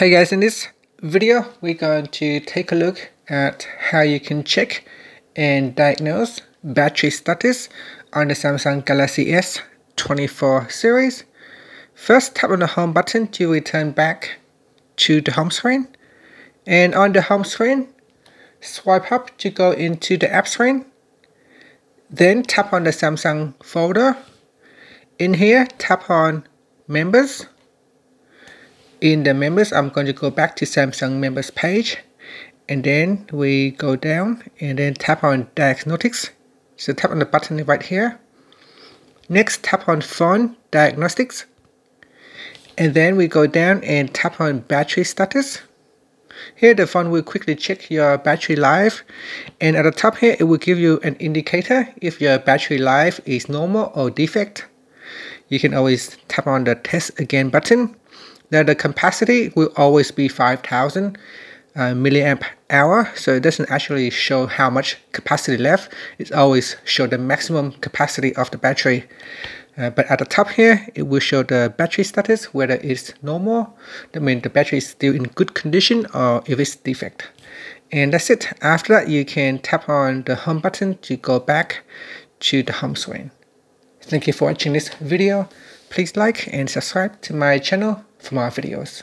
Hey guys, in this video, we're going to take a look at how you can check and diagnose battery status on the Samsung Galaxy S24 series. First, tap on the home button to return back to the home screen. And on the home screen, swipe up to go into the app screen. Then tap on the Samsung folder. In here, tap on members in the members I'm going to go back to Samsung members page and then we go down and then tap on diagnostics. So tap on the button right here. Next tap on phone diagnostics. And then we go down and tap on battery status. Here the phone will quickly check your battery life and at the top here it will give you an indicator if your battery life is normal or defect. You can always tap on the test again button now the capacity will always be 5000 uh, milliamp hour so it doesn't actually show how much capacity left. It always show the maximum capacity of the battery. Uh, but at the top here it will show the battery status whether it's normal that means the battery is still in good condition or if it's defect. And that's it. After that you can tap on the home button to go back to the home screen. Thank you for watching this video. Please like and subscribe to my channel for more videos.